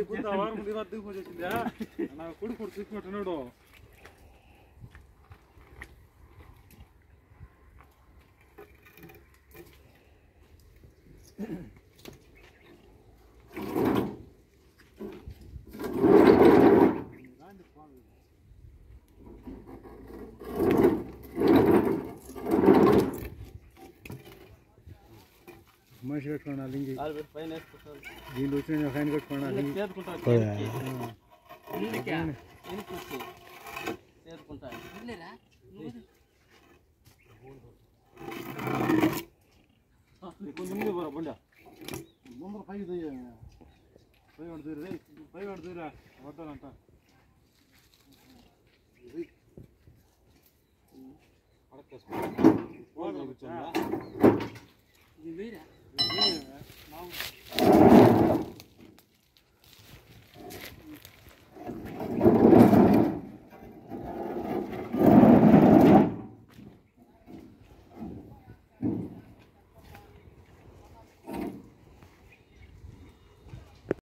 ఇప్పుడు వారం ముందు దిగుకొచ్చిందా నా కొడుకు Mm-hmm. మనిషి కట్టుకోండి లింగి పైన వేసుకుంటారు దీంట్లో వచ్చిన ఫ్యాన్ కట్టుకోండి చేతుకుంటారు చేతుకుంటారు ముందు పోరా బండి ముందర పైకి 섞여서. 어, 여기 있잖아.